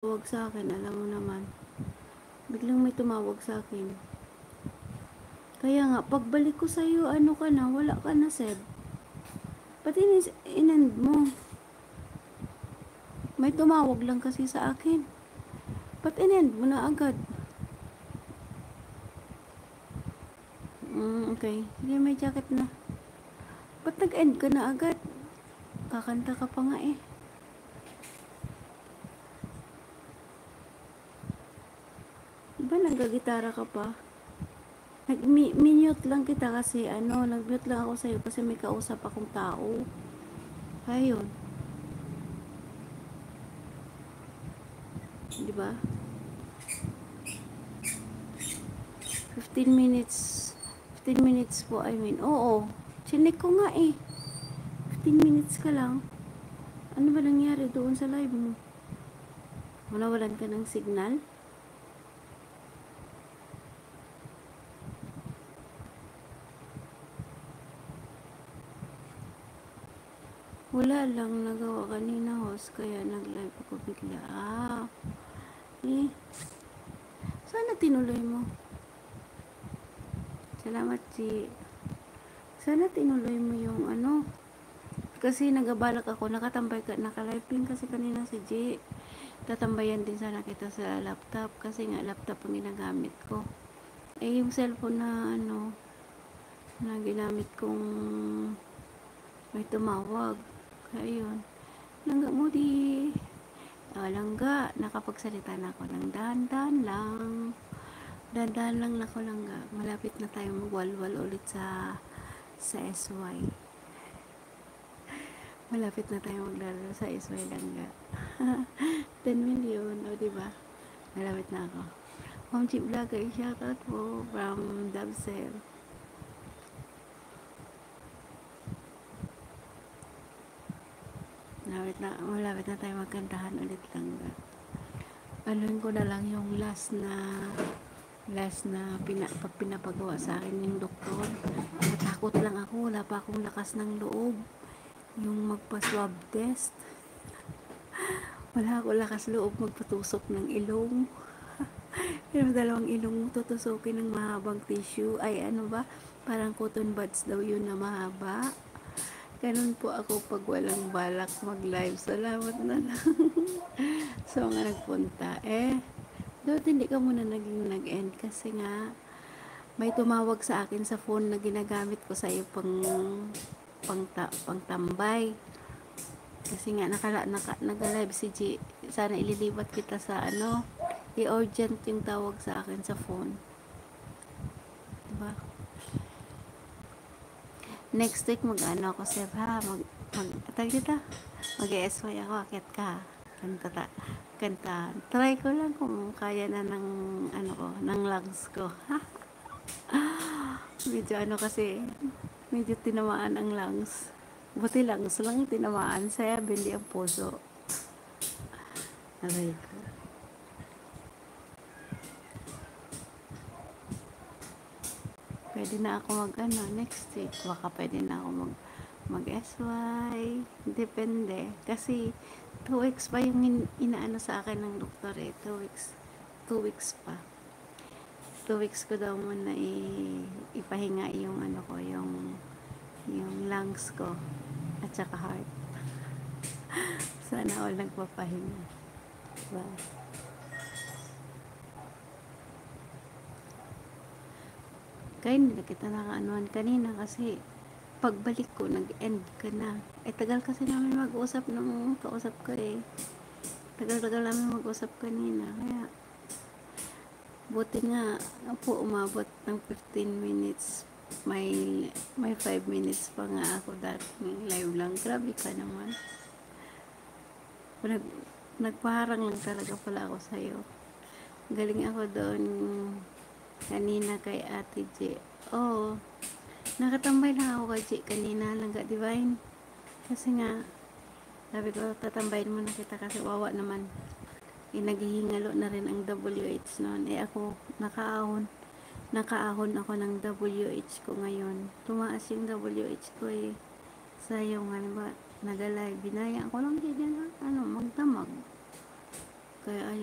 tumawag sa akin, alam mo naman. Biglang may tumawag sa akin. Kaya nga, pagbalik ko sa'yo, ano ka na, wala ka na, Seb. Pati in- inend mo. May tumawag lang kasi sa akin. Ba't inend mo na agad? Mm, okay. Sige, may jacket na. Ba't nag-end ka na agad? Kakanta ka pa nga eh. Diba nagagitara ka pa? Nag-mute lang kita kasi ano, nag-mute lang ako sa'yo kasi may kausap akong tao. Ayun. Di ba? 15 minutes 15 minutes po, I mean. Oo. Chinek ko nga eh. 15 minutes ka lang. Ano ba nangyari doon sa live mo? Wala-walan ka ng signal? Wala lang nagawa kanina host kaya nag-live ako bigla. Ah. Eh. Sana tinuloy mo. Salamat si Sana tinuloy mo yung ano. Kasi nagabalak ako, nakatambay ka, nakaliping kasi kanina si G. Tatambayan din sana kita sa laptop kasi nga laptop ang ginagamit ko. Eh yung cellphone na ano na ginamit kong may tumawag. Kaya yun. Langga mo di. Ah, langga, nakapagsalita na ako ng dahan-dahan lang. Dahan-dahan lang na ako langga. Malapit na tayo magwalwal ulit sa sa SY. Malapit na tayo maglalaro sa SY langga. 10 million, o diba? Malapit na ako. Ma'am Chip Vlogger, shoutout po from Dabsel. Malapit na, malapit na tayo magkantahan ulit lang. Anuin ko na lang yung last na last na pina, pag pinapagawa sa akin yung doktor. Natakot lang ako, wala pa akong lakas ng loob. Yung magpa-swab test. Wala ako lakas loob magpatusok ng ilong. Pero dalawang ilong tutusukin ng mahabang tissue. Ay ano ba? Parang cotton buds daw yun na mahaba. Ganun po ako pag walang balak mag-live. Salamat na lang. so, nga nagpunta. Eh, doon hindi ka muna naging nag-end kasi nga may tumawag sa akin sa phone na ginagamit ko sa iyo pang pang, ta, pang tambay. Kasi nga nakala naka, nag-live si G. Sana ililipat kita sa ano, i-urgent yung tawag sa akin sa phone. Diba? Next week mag-ano ako sir ha? Mag mag tag dito? mag-SY ako akit ka. Kanta ta kanta try ko lang kung kaya na ng ano ko ng lungs ko ha? Medyo ano kasi medyo tinamaan ang lungs. Buti lungs lang tinamaan saya hindi ang puso. Aray ko pwede na ako mag ano next week. Baka pwede na ako mag mag SY depende. Kasi 2 weeks pa yung in, inaano sa akin ng doktor eh. 2 weeks 2 weeks pa. 2 weeks ko daw muna i, ipahinga yung ano ko yung yung lungs ko at saka heart. Sana all nagpapahinga. Diba kaya nila kita nakaanuan kanina kasi pagbalik ko nag-end ka na. Eh tagal kasi namin mag-usap nung kausap ko eh. Tagal-tagal namin mag-usap kanina. Kaya buti nga po umabot ng 15 minutes. May may 5 minutes pa nga ako dati live lang. Grabe ka naman. Nag, nagpaharang lang talaga pala ako sa'yo. Galing ako doon kanina kay Ate J. Oh, nakatambay lang ako kay J kanina lang ga divine. Kasi nga, sabi ko, tatambayin mo na kita kasi wawa naman. Eh, naghihingalo na rin ang WH noon. Eh, ako, nakaahon. Nakaahon ako ng WH ko ngayon. Tumaas yung WH ko eh. Sa yung, ano ba, nagalay. Binaya ko lang din yan, ano, magdamag. Kaya, ayun.